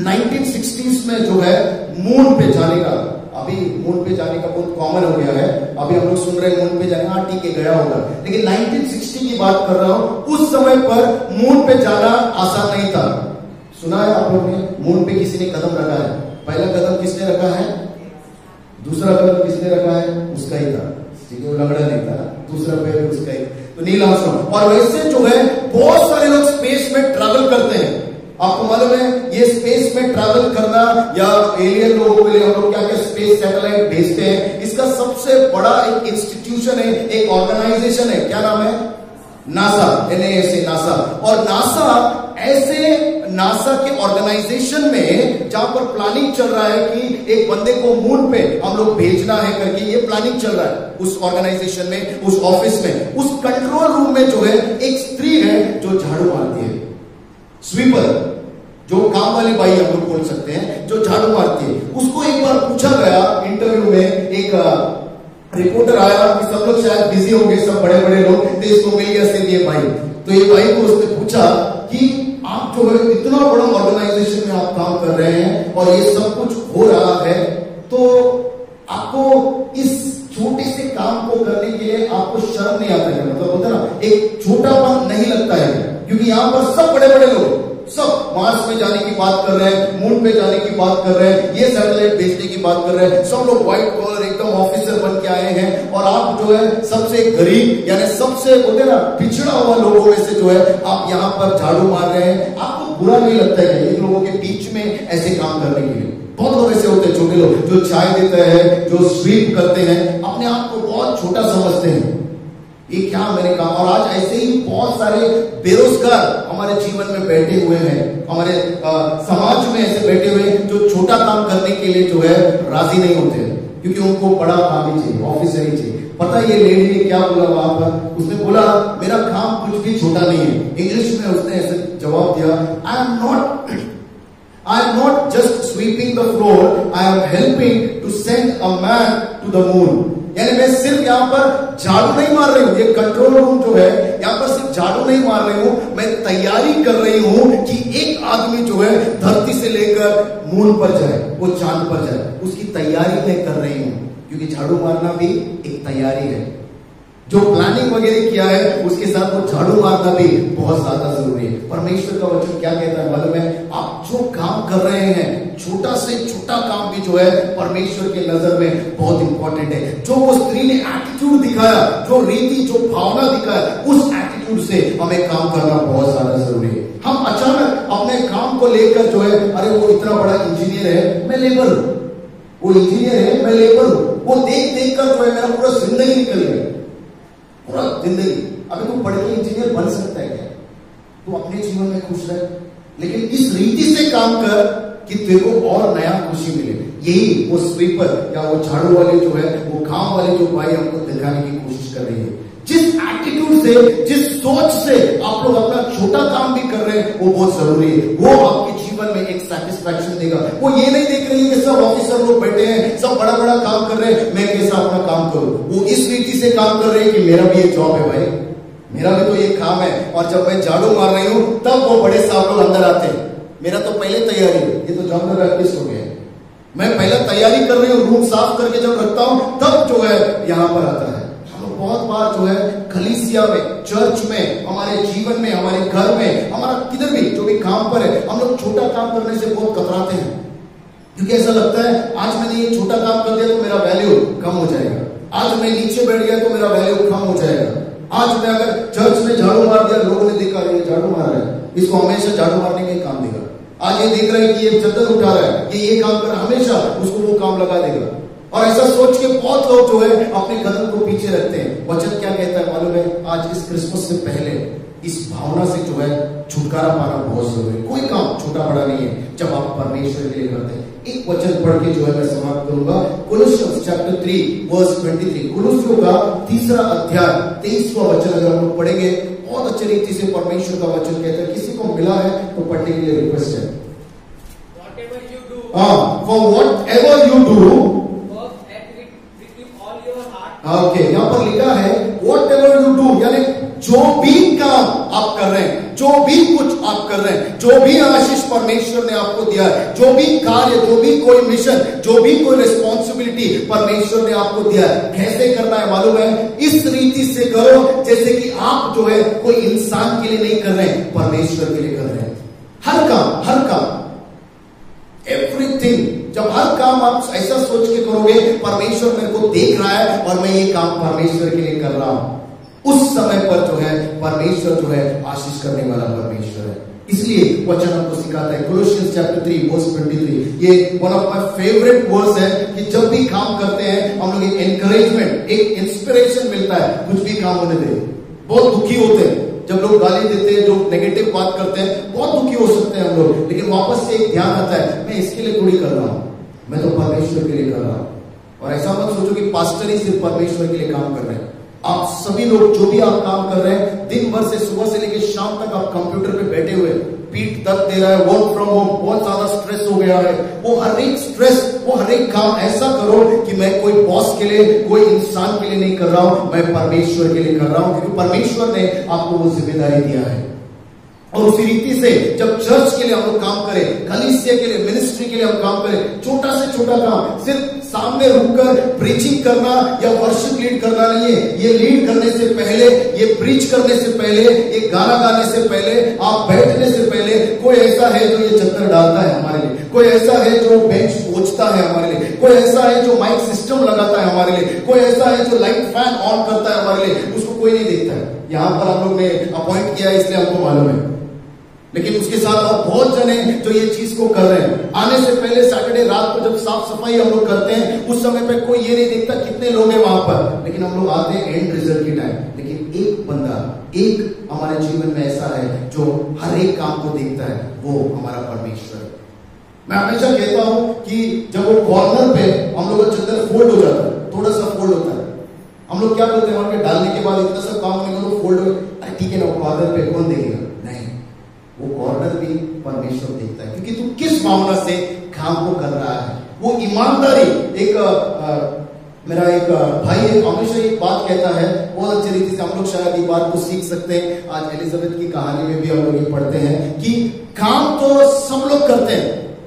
1960s में जो है मून पे जाने का अभी मून पे जाने का बहुत कॉमन हो गया है अभी हम लोग सुन रहे हैं मून पे जाने हाँ ठीक है गया होगा लेकिन 1960 की बात कर रहा हूं उस समय पर मून पे जाना आसान नहीं था सुना है आप लोग ने मून पे किसी ने कदम रखा है पहला कदम किसने रखा है दूसरा कदम किसने रखा है उसका ही था ठीक है वो लगड़ा नहीं था। दूसरा पैर उसका एक तो नील आर्मस्ट्रांग और वैसे जो है, बहुत सारे लोग स्पेस में ट्रेवल करते हैं। आपको मालूम है, ये स्पेस में ट्रेवल करना या एलियन लोगों के लिए हम लोग क्या क्या स्पेस सैटेलाइट भेजते हैं, इसका सबसे बड़ा एक इंस्टीट्यूशन है, एक ऑर्गेनाइजेशन है। क्या नाम है? नासा एनएसए नासा और नासा ऐसे नासा के ऑर्गेनाइजेशन में जहाँ पर प्लानिंग चल रहा है कि एक बंदे को मून पे हम लोग भेजना है करके ये प्लानिंग चल रहा है उस ऑर्गेनाइजेशन में, उस ऑफ़िस में। उस कंट्रोल रूम में जो है, एक स्त्री है जो झाड़ू मारती है। स्वीपर जो काम वाले भाई हम लोग बोल सकते हैं, जो झाड़ू मारती है। उसको एक बार पूछा गया इंटरव्यू में एक रिपोर्टर आया कि सब लोग शायद बिज़ी होंगे, सब बड़े बड़े लोग तो इसको मिल गया सिर्फ़ ये भाई। तो ये भाई को उसने पूछा कि आप जो है, इतना बड़ा ऑर्गेनाइजेशन में आप काम कर रहे हैं और ये सब कुछ हो रहा है तो आपको इस छोटे से काम को करने के लिए आपको शर्म नहीं आता है। मतलब होता ना, एक छोटापन नहीं लगता है, क्योंकि यहाँ पर सब बड़े बड़े लोग। सब मार्स में जाने की बात कर रहे हैं, मून पे जाने की बात कर रहे हैं, ये सैटेलाइट भेजने की बात कर रहे हैं। सब लोग व्हाइट कॉलर एकदम ऑफिसर बन के आए हैं और आप जो है सबसे गरीब, यानी सबसे बोलते ना, पिछड़ा हुआ लोगों में से जो है आप यहाँ पर झाड़ू मार रहे हैं। आपको बुरा नहीं लगता है इन लोगों के बीच में ऐसे काम करने के लिए? बहुत लोग ऐसे होते हैं, छोटे लोग, जो चाय देते हैं, जो स्वीप करते हैं, अपने आप को बहुत छोटा समझते हैं। ये क्या मैंने कहा? और आज ऐसे ही बहुत सारे बेरोजगार हमारे जीवन में बैठे हुए हैं। हमारे आ, समाज में ऐसे बैठे हुए हैं जो छोटा काम करने के लिए जो है राज़ी नहीं होते हैं। क्योंकि उनको बड़ा काम ही चाहिए ऑफिसर ही चाहिए। पता ये लेडी ने क्या बोला वहाँ पर? उसने बोला मेरा काम कुछ भी छोटा नहीं है। इंग्लिश में उसने ऐसे जवाब दिया I am not I am not just sweeping the floor I am helping to send a man to the moon. यानी मैं सिर्फ़ यहाँ पर झाड़ू नहीं मार रही हूँ, ये कंट्रोल रूम जो है, यहाँ पर सिर्फ़ झाड़ू नहीं मार रही हूँ, मैं तैयारी कर रही हूँ कि एक आदमी जो है धरती से लेकर मून पर जाए, वो चाँद पर जाए, उसकी तैयारी मैं कर रही हूँ, क्योंकि झाड़ू मारना भी एक तैयारी है। जो प्लानिंग वगैरह किया है, उसके साथ वो झाड़ू मारना भी बहुत ज़्यादा ज़रूरी है। परमेश्वर का वचन क्या कहता है मालूम है? आप जो काम कर रहे हैं, छोटा से छोटा काम भी जो है, परमेश्वर के नज़र में बहुत इंपॉर्टेंट है। जो वो स्त्री ने एटीट्यूड दिखाया, जो रीति, जो भावना दिखाया, उस एटीट्यूड से हमें काम करना बहुत ज़्यादा ज़रूरी है। हम अचानक अपने काम को लेकर जो है, अरे वो इतना बड़ा इंजीनियर है, मैं लेबर हूँ। वो इंजीनियर है, मैं लेबर हूँ। वो देख देख कर जो है मेरा पूरा ज़िंदगी निकल गया। पूरा ज़िंदगी अभी तुम पढ़ के इंजीनियर बन सकता है क्या? तू अपने जीवन में खुश रह। लेकिन इस रीति से काम कर कि तेरे को और नया खुशी मिले। यही वो स्वीपर या वो झाड़ू वाले जो है, वो काम वाले जो भाई हमको दिखाने की कोशिश कर रही है। जिस एटीट्यूड से, जिस सोच से आप लोग अपना छोटा काम भी कर रहे हैं, वो बहुत ज़रूरी है। वो आपके जीवन में एक सेटिस्फैक्शन देगा। वो ये नहीं देख रही है कि सब ऑफिसर लोग बैठे हैं, सब बड़ा बड़ा काम कर रहे हैं। मैं कैसा अपना काम करूँ? वो इस रीति से काम कर रहे हैं कि मेरा भी एक जॉब है भाई। मेरा भी तो ये काम है। और जब मैं झाड़ू मार रही हूँ, तब वो बड़े साहब लोग अंदर आते हैं। मेरा तो पहले तैयारी ये तो में प्रैक्टिस हो। गया मैं पहले तैयारी कर रही हूँ, रूम साफ़ करके जब रखता हूँ, तब जो है यहाँ पर आता है। बहुत बार जो है खलीसिया में चर्च में, हमारे जीवन में, हमारे घर में, हमारा किधर भी, जो भी काम पर है, हम लोग छोटा काम करने से बहुत कतराते हैं। क्योंकि ऐसा लगता है, आज मैंने ये छोटा काम कर दिया तो मेरा वैल्यू कम हो जाएगा। आज मैं नीचे बैठ गया तो मेरा वैल्यू कम हो जाएगा। आज मैं अगर चर्च में झाड़ू मार दिया, लोगों ने देखा ये झाड़ू मार रहा है। इसको हमेशा झाड़ू मारने का काम देगा। आज ये देख रहा है कि ये चद्दर उठा रहा है, ये ये काम कर, हमेशा उसको वो काम लगा देगा। और ऐसा सोच के बहुत लोग जो है अपने कदम को पीछे रखते हैं। वचन क्या कहता है मालूम है? आज इस क्रिसमस से पहले इस भावना से जो है छुटकारा पाना बहुत ज़रूरी है। कोई काम छोटा बड़ा नहीं है जब आप परमेश्वर के लिए करते हैं। एक वचन पढ़ के जो है मैं समाप्त करूँगा। कोलोसियंस चैप्टर 3 वर्स 23 कोलोसियों का तीसरा अध्याय 23वां वचन अगर हम लोग पढ़ेंगे बहुत अच्छे रीति से परमेश्वर का वचन कहता है। किसी को मिला है तो पढ़ने के लिए रिक्वेस्ट है। हाँ for whatever you do okay यहाँ पर लिखा है वॉट एवर यू डू यानी जो भी काम आप कर रहे हैं, जो भी कुछ आप कर रहे हैं, जो भी आशीष परमेश्वर ने आपको दिया है, जो भी कार्य, जो भी कोई मिशन जो भी कोई रिस्पॉन्सिबिलिटी परमेश्वर ने आपको दिया है, कैसे करना है मालूम है? इस रीति से करो, जैसे कि आप जो है कोई इंसान के लिए नहीं कर रहे हैं, परमेश्वर के लिए कर रहे हैं। हर काम हर काम एवरीथिंग जब हर काम आप ऐसा सोच के करोगे परमेश्वर मेरे को देख रहा है और मैं ये काम परमेश्वर के लिए कर रहा हूँ, उस समय पर जो है, परमेश्वर जो है आशीष करने वाला परमेश्वर है। इसलिए वचन हमको सिखाता है चैप्टर 3 वर्स 23 ये one of my favourite verse है कि जब भी काम करते हैं, हम लोग एक एनकरेजमेंट एक इंस्पिरेशन मिलता है, कुछ भी काम होने दे। बहुत दुखी होते हैं। जब लोग गाली देते हैं, जो नेगेटिव बात करते हैं, बहुत दुखी हो सकते हैं हम लोग, लेकिन वापस से एक ध्यान आता है, मैं इसके लिए थोड़ी कर रहा हूँ। मैं तो परमेश्वर के लिए कर रहा हूँ। और ऐसा मत सोचो कि पास्टर ही सिर्फ़ परमेश्वर के लिए काम कर रहे हैं। आप सभी लोग जो भी आप काम कर रहे हैं, दिन भर से सुबह से लेकर शाम तक आप कंप्यूटर पे बैठे हुए पीठ दर्द दे रहा है वर्क फ्रॉम होम बहुत ज़्यादा स्ट्रेस हो गया है। वो हर एक स्ट्रेस वो हर एक काम ऐसा करो कि मैं कोई बॉस के लिए, कोई इंसान के लिए नहीं कर रहा हूँ, मैं परमेश्वर के लिए कर रहा हूँ, क्योंकि परमेश्वर ने आपको वो ज़िम्मेदारी दिया है। और उसी रीति से जब चर्च के लिए हम लोग काम करें, कलिसिया के लिए मिनिस्ट्री के लिए हम काम करें, छोटा से छोटा काम, सिर्फ़ सामने रुककर प्रीचिंग करना या वर्शिप लीड करना नहीं है। ये लीड करने से पहले, ये प्रीच करने से पहले, ये गाना गाने से पहले, आप बैठने से पहले कोई ऐसा है जो ये चक्कर डालता है हमारे लिए? कोई ऐसा है जो बेंच पोछता है हमारे लिए? कोई ऐसा है जो माइक सिस्टम लगाता है हमारे लिए? कोई ऐसा है जो लाइट फ़ैन ऑन करता है हमारे लिए? उसको कोई नहीं देखता है। यहाँ पर हम लोग ने अपॉइंट किया है इसलिए हमको मालूम है। लेकिन उसके साथ और बहुत जने जो ये चीज़ को कर रहे हैं। आने से पहले सैटरडे रात को जब साफ़ सफ़ाई हम लोग करते हैं, उस समय पे कोई ये नहीं देखता कितने लोग हैं वहाँ पर। लेकिन हम लोग आते हैं एंड रिज़ल्ट के टाइम लेकिन एक बंदा, एक हमारे जीवन में ऐसा है जो हर एक काम को देखता है, वो हमारा परमेश्वर मैं हमेशा कहता हूँ कि जब वो कॉर्नर पे हम लोग का चद्दर फोल्ड हो जाता है, थोड़ा सा फोल्ड होता है। हम लोग क्या बोलते हैं, वहाँ पे डालने के बाद इतना सा काम नहीं करो फोल्ड हो अरे ठीक है ना कॉर्नर पे कौन देखेगा? वो कॉर्नर भी परमेश्वर देखता है। क्योंकि तू किस भावना से काम को कर रहा है? वो ईमानदारी एक आ, आ, मेरा एक भाई एक हमेशा एक बात कहता है बहुत अच्छी रीति से हम लोग शायद ये बात को सीख सकते हैं। आज एलिजाबेथ की कहानी में भी हम लोग ये पढ़ते हैं कि काम तो सब लोग करते हैं।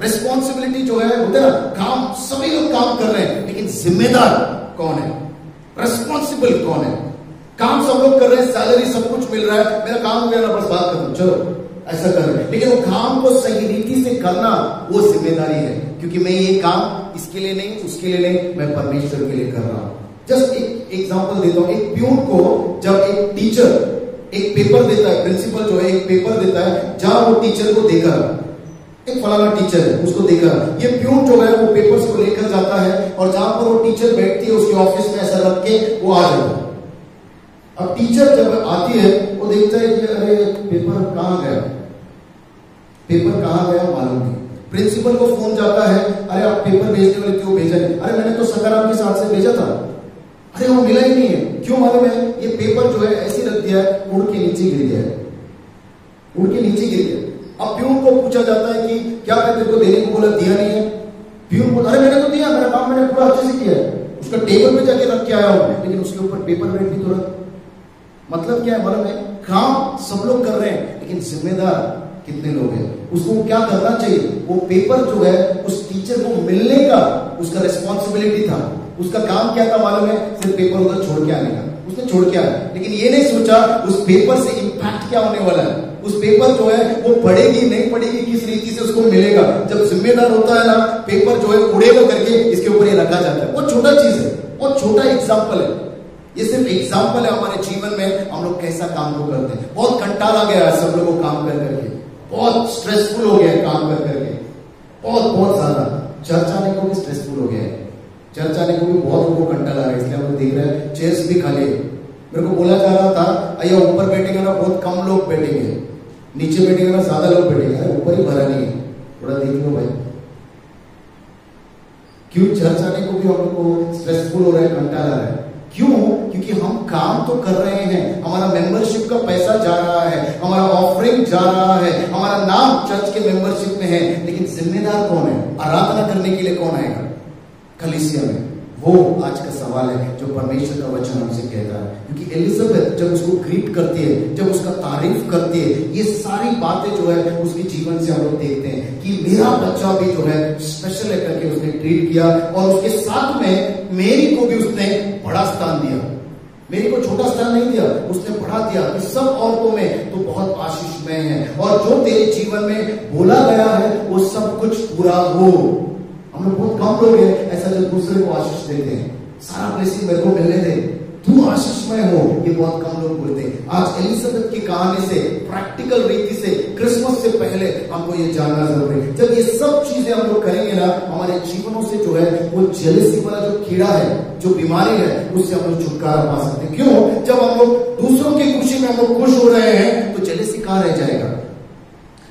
रिस्पॉन्सिबिलिटी जो है होते ना काम सभी लोग काम कर रहे हैं लेकिन जिम्मेदार कौन है? रिस्पॉन्सिबल कौन है? काम सब लोग कर रहे हैं सैलरी सब कुछ मिल रहा है। मेरा काम हो गया ना बस बात करूँ चलो। ऐसा कर रहे लेकिन वो काम को सही रीति से करना वो ज़िम्मेदारी है, क्योंकि मैं ये काम इसके लिए नहीं, उसके लिए नहीं, मैं परमेश्वर के लिए कर रहा हूँ। जस्ट एक एग्ज़ाम्पल देता हूँ। एक प्यून को जब एक टीचर एक पेपर देता है प्रिंसिपल जो है, एक पेपर देता है, जहाँ वो टीचर को देकर एक फलाना टीचर है, उसको देखा। ये प्यून जो है, वो पेपर्स को लेकर जाता है और जहाँ पर वो टीचर बैठती है, उसके ऑफ़िस में ऐसा रख के वो आ जाता है। अब टीचर जब आती है, वो देखता है कि अरे पेपर कहाँ गया? पेपर कहाँ गया मालूम नहीं। प्रिंसिपल को फ़ोन जाता है, अरे आप पेपर भेजने वाले क्यों भेजा नहीं? अरे मैंने तो सकाराम के साथ से भेजा था। अरे वो मिला ही नहीं है। क्यों मालूम है? ये पेपर जो है, ऐसे रख दिया है, उड़ के नीचे गिर गया है। उड़ के नीचे गिर गया अब प्यून को पूछा जाता है कि क्या मैं तेरे को देने को बोला? दिया नहीं है। प्यून बोला, अरे मैंने तो दिया मेरा काम मैंने पूरा अच्छे से किया है। उसका टेबल पे जाके रख के आया हूँ लेकिन उसके ऊपर पेपर वेट भी तुरंत मतलब क्या है? मालूम है? काम सब लोग कर रहे हैं, लेकिन जिम्मेदार कितने लोग हैं? उसको क्या करना चाहिए? वो पेपर जो है, उस टीचर को मिलने का उसका रिस्पॉन्सिबिलिटी था। उसका काम क्या था मालूम है? सिर्फ़ पेपर उधर छोड़ के आने का। उसने छोड़ के आया लेकिन ये नहीं सोचा उस पेपर से इम्पैक्ट क्या होने वाला है। उस पेपर जो है, वो पढ़ेगी, नहीं पढ़ेगी, किस रीति से उसको मिलेगा? जब जिम्मेदार होता है ना पेपर जो है उड़ेगा करके इसके ऊपर ये रखा जाता है। वो छोटा चीज़ है। वो छोटा एग्ज़ाम्पल है। ये सिर्फ़ एग्ज़ाम्पल है हमारे जीवन में। हम लोग कैसा काम को करते हैं। बहुत कंटाला गया है सब लोगों काम कर करके। बहुत स्ट्रेसफुल हो गया है काम कर करके। बहुत बहुत ज़्यादा। चर्च आने को भी स्ट्रेसफुल हो गया है। चर्च आने को भी बहुत लोगों को कंटा ला रहा है, इसलिए हम देख रहे हैं चेयर्स भी खाली है। मेरे को बोला जा रहा था अय्या ऊपर बैठेंगे ना, बहुत कम लोग बैठेंगे। नीचे बैठेंगे ना, ज़्यादा लोग बैठेंगे। ऊपर ही भरा नहीं है। थोड़ा देख लो भाई। क्यों? चर्च आने को भी हम लोग को स्ट्रेसफुल हो रहा है, कंटा ला रहा है। क्यों? क्योंकि हम काम तो कर रहे हैं। हमारा मेंबरशिप का पैसा जा रहा है, हमारा ऑफरिंग जा रहा है, हमारा नाम चर्च के मेंबरशिप में है। लेकिन जिम्मेदार कौन है? आराधना करने के लिए कौन आएगा? कलिसिया में। वो आज का सवाल है जो परमेश्वर का वचन हमसे कहता है। क्योंकि एलिजाबेथ जब उसको ग्रीट करती है, जब उसका तारीफ़ करती है, ये सारी बातें जो है उसके जीवन से हम लोग देखते हैं कि मेरा बच्चा भी जो है स्पेशल करके उसने ट्रीट किया और उसके साथ में मेरी को भी उसने बड़ा स्थान दिया। मेरी को छोटा स्थान नहीं दिया, उसने बढ़ा दिया। कि सब औरतों में तो बहुत आशीषमय है। और जो तेरे जीवन में बोला गया है, वो सब कुछ पूरा हो। हम लोग बहुत कम लोग हैं, ऐसा जो दूसरे को आशीष देते हैं। सारा ब्लेसिंग मेरे को मिलने दे। तू आशीषमय हो, ये बहुत कम लोग बोलते हैं। आज एलिजाबेथ की कहानी से प्रैक्टिकल रीति से क्रिसमस से पहले हमको ये जानना ज़रूरी है। जब ये सब चीज़ें हम लोग करेंगे ना, हमारे जीवनों से जो है, वो जेलसी वाला जो कीड़ा है, जो बीमारी है, उससे हम लोग छुटकारा पा सकते क्यों? जब हम लोग दूसरों की खुशी में हम लोग खुश हो रहे हैं तो जेलसी कहाँ रह जाएगा?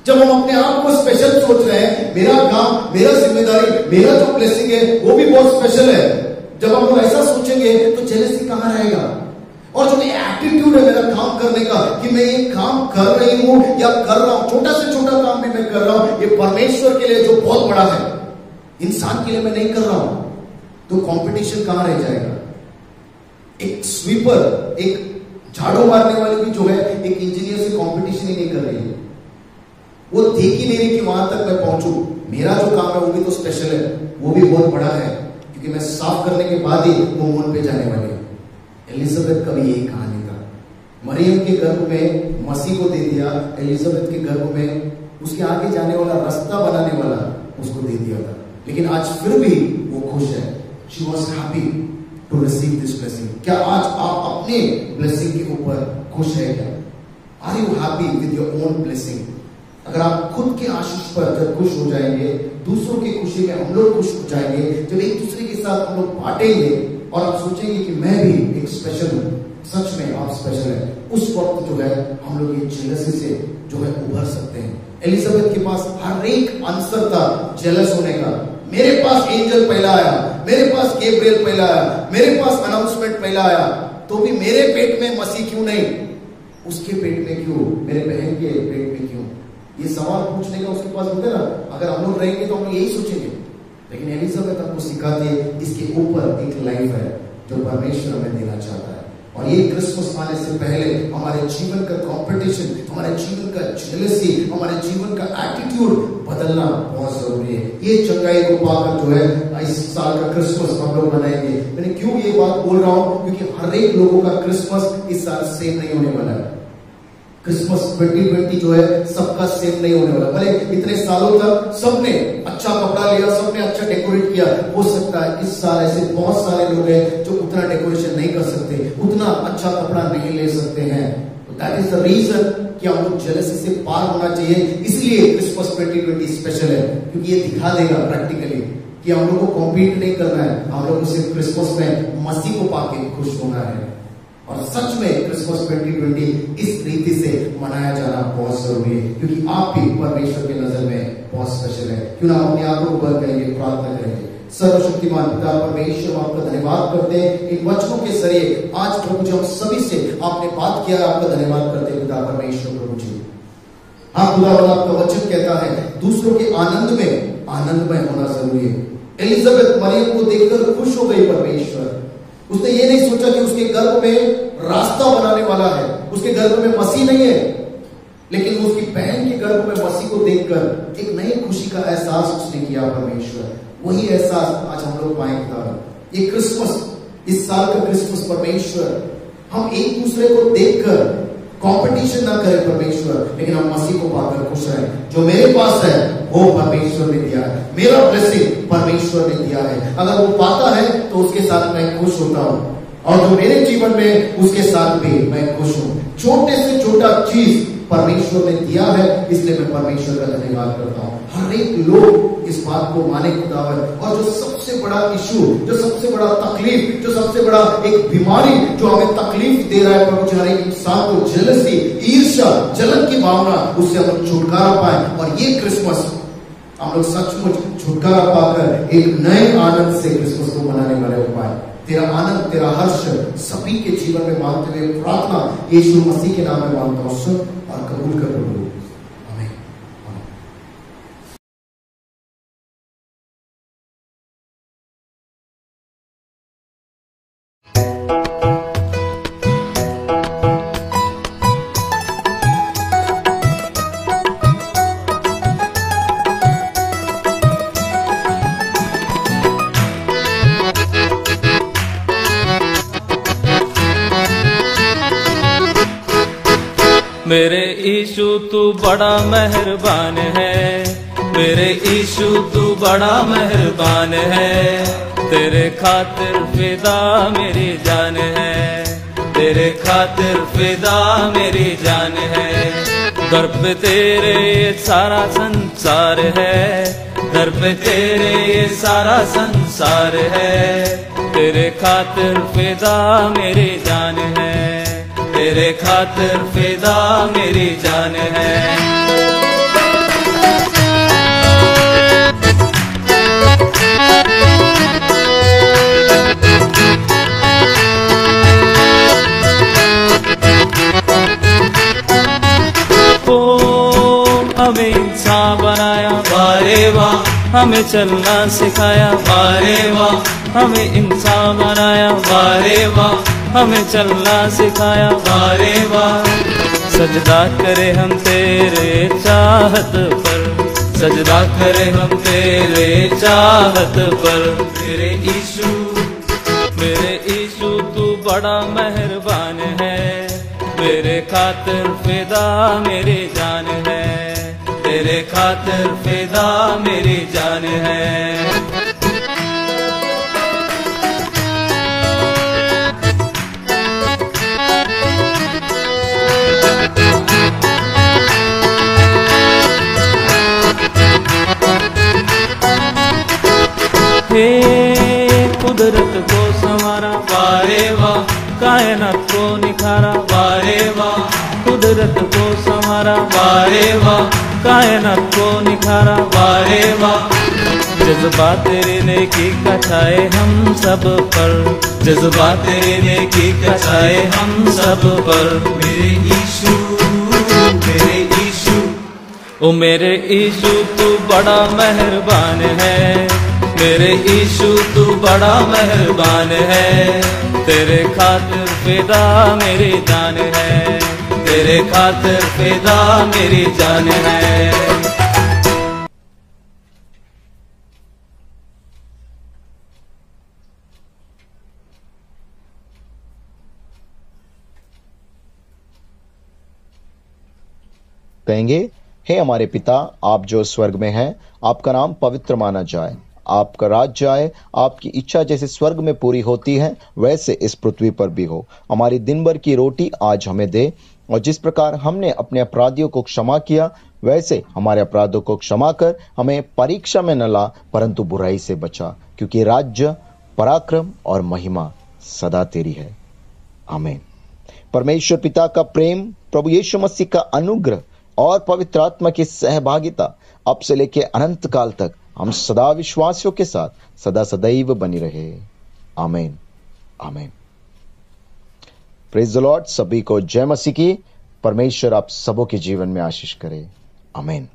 जब हम अपने आप को स्पेशल सोच रहे हैं, मेरा काम, मेरा ज़िम्मेदारी, मेरा जो ब्लेसिंग है, वो भी बहुत स्पेशल है। जब हम लोग ऐसा सोचेंगे तो जेलसी कहाँ रहेगा? और जो एटीट्यूड है मेरा काम करने का, कि मैं ये काम कर रही हूँ या कर रहा हूँ, छोटा से छोटा काम भी मैं कर रहा हूँ, ये परमेश्वर के लिए जो बहुत बड़ा है, इंसान के लिए मैं नहीं कर रहा हूँ तो कंपटीशन कहाँ रह जाएगा? एक स्वीपर एक झाड़ू मारने वाले भी जो है, एक इंजीनियर से कंपटीशन ही नहीं कर रही है। वो देख ही नहीं रही कि वहाँ तक मैं पहुंचू। मेरा जो काम है वो भी तो स्पेशल है, वो भी बहुत बड़ा है। क्योंकि मैं साफ़ करने के बाद ही वो मून पे जाने वाली एलिजाबेथ का भी यही कहानी था। मरियम के गर्भ में मसीह को दे दिया एलिजाबेथ के गर्भ में उसके आगे जाने वाला, रास्ता बनाने वाला उसको दे दिया था। लेकिन आज फिर भी वो खुश है। She was happy to receive this blessing क्या आज आप अपने ब्लेसिंग के ऊपर खुश है क्या? Are you happy with your own blessing अगर आप खुद के आशीष पर जब खुश हो जाएँगे दूसरों की खुशी में हम लोग खुश हो जाएँगे। जब एक दूसरे के साथ हम लोग बांटेंगे और आप सोचेंगे कि मैं भी एक स्पेशल हूँ, सच में आप स्पेशल है, उस वक्त जो है हम लोग ये जेलसी से जो है उभर सकते हैं। एलिजाबेथ के पास हर एक आंसर था जेलस होने का। मेरे पास एंजल पहला आया, मेरे पास गेब्रियल पहला आया, मेरे पास अनाउंसमेंट पहला आया। तो भी मेरे पेट में मसीह क्यों नहीं? उसके पेट में क्यों? मेरे बहन के पेट में क्यों? ये सवाल पूछने का उसके पास होते ना, अगर हम लोग रहेंगे तो हम लोग यही सोचेंगे। लेकिन एलिजाबेथ हमको सिखाती है इसके ऊपर एक लाइफ है जो परमेश्वर हमें देना चाहता है। और ये क्रिसमस आने से पहले हमारे जीवन का कंपटीशन हमारे जीवन का जेलसी हमारे जीवन का एटीट्यूड बदलना बहुत ज़रूरी है। ये चंगाई को पाकर जो है, इस साल का क्रिसमस हम लोग मनाएँगे। मैंने क्यों ये बात बोल रहा हूँ? क्योंकि हर एक लोगों का क्रिसमस इस साल सेम नहीं होने वाला है। क्रिसमस 2020 जो है सबका सेम नहीं होने वाला। भले इतने सालों तक सबने अच्छा कपड़ा लिया, सबने अच्छा डेकोरेट किया, हो सकता है इस साल ऐसे बहुत सारे लोग हैं जो उतना डेकोरेशन नहीं कर सकते, उतना अच्छा कपड़ा नहीं ले सकते हैं। दैट इज़ द रीजन कि लोग जेलसी से पार होना चाहिए। इसलिए क्रिसमस 2020 स्पेशल है, क्योंकि ये दिखा देगा प्रैक्टिकली कि हम लोग को कॉम्पीट नहीं करना है, हम लोग को सिर्फ़ क्रिसमस में मसीह को पाके खुश होना है। और सच में क्रिसमस 2020 इस रीति से मनाया जाना बहुत ज़रूरी है, क्योंकि आप भी परमेश्वर की नज़र में बहुत स्पेशल है। क्यों ना अपने आँखों को बंद करेंगे प्रार्थना करेंगे। सर्वशक्तिमान पिता, परमेश्वर आपका धन्यवाद करते हैं। इन वचनों के ज़रिए आज प्रभु जी, हम सभी से आपने बात किया आपका धन्यवाद करते हैं, पिता, परमेश्वर, प्रभु जी। हाँ खुदा आपका वचन कहता है, दूसरों के आनंद में आनंदमय होना ज़रूरी है। एलिजाबेथ मरियम को देखकर खुश हो गई परमेश्वर। उसने ये नहीं सोचा कि उसके गर्भ में रास्ता बनाने वाला है। उसके गर्भ में मसीह नहीं है। लेकिन उसकी बहन के गर्भ में मसीह को देखकर एक नई खुशी का एहसास उसने किया परमेश्वर। वही एहसास आज हम लोग पाएँगे। ये क्रिसमस, इस साल का क्रिसमस परमेश्वर, हम एक दूसरे को देखकर कंपटीशन ना करें परमेश्वर, लेकिन हम मसीह को पाकर खुश रहे। जो मेरे पास है, वो परमेश्वर ने दिया है। मेरा ब्लेसिंग परमेश्वर ने दिया है। अगर वो पाता है तो उसके साथ मैं खुश होता हूँ। और जो मेरे जीवन में, उसके साथ भी मैं खुश हूँ। छोटे से छोटा चीज़ परमेश्वर ने दिया है, इसलिए मैं परमेश्वर का धन्यवाद करता हूँ। हर एक लोग इस बात को माने, खुदावन। और जो सबसे बड़ा इशू, जो सबसे बड़ा तकलीफ़, जो सबसे बड़ा एक बीमारी जो हमें तकलीफ़ दे रहा है, प्रभु हर एक इंसान को जलसी ईर्ष्या, जलन की भावना, उससे हम छुटकारा पाए। और ये क्रिसमस हम लोग सचमुच छुटकारा पाकर एक नए आनंद से क्रिसमस को मनाने वाले हो पाए। तेरा आनंद, तेरा हर्ष सभी के जीवन में मानते हुए प्रार्थना यीशु मसीह के नाम में मानता हूँ। और कबूल कर प्रभु। बड़ा मेहरबान है। मेरे ईशु, तू बड़ा मेहरबान है। तेरे खातिर फिदा मेरी जान है। तेरे खातिर फिदा मेरी जान है। दर पे तेरे ये सारा संसार है। दर पे तेरे ये सारा संसार है। तेरे खातिर फिदा मेरी जान है। तेरे खातिर फिदा मेरी जान है। हमें इंसान बनाया वारे वाह हमें चलना सिखाया वारे वाह हमें इंसान बनाया वारे वाह हमें चलना सिखाया। वारे वाह सजदा करे हम तेरे चाहत पर। सजदा करे हम तेरे चाहत पर। मेरे ईशु मेरे ईशु, तू बड़ा मेहरबान है। मेरे खातिर फिदा मेरी जान है। तेरे खातिर फिदा मेरी जान है। हे कुदरत को संवारा। वारे वाह। कायनात को निखारा। वारे वाह। कुदरत को संवारा। वारे वाह। कायनात को निखारा। वारे वाह। जज्बा तेरे नेकी का छाए हम सब पर। जज्बा तेरे नेकी का छाए हम सब पर। मेरे ईशु मेरे ईशु। ओ मेरे ईशु तू बड़ा मेहरबान है। मेरे ईशु, तू बड़ा मेहरबान है। तेरे खातिर फिदा मेरी जान है। तेरे खातिर फिदा मेरी जान है। कहेंगे, हे हमारे पिता, आप जो स्वर्ग में हैं, आपका नाम पवित्र माना जाए। आपका राज्य आए आपकी इच्छा जैसे स्वर्ग में पूरी होती है, वैसे इस पृथ्वी पर भी हो। हमारी दिन भर की रोटी आज हमें दे। और जिस प्रकार हमने अपने अपराधियों को क्षमा किया, वैसे हमारे अपराधों को क्षमा कर हमें परीक्षा में न ला, परंतु बुराई से बचा, क्योंकि राज्य, पराक्रम और महिमा सदा तेरी है। आमीन। परमेश्वर पिता का प्रेम, प्रभु यीशु मसीह का अनुग्रह और पवित्र आत्मा की सहभागिता अब से लेके अनंत काल तक हम सदा विश्वासियों के साथ सदा सदैव बनी रहे। आमेन। आमेन। प्रेज लॉर्ड सभी को जय मसीह की। परमेश्वर आप सबों के जीवन में आशीष करे। आमीन।